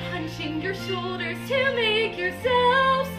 hunching your shoulders to make yourself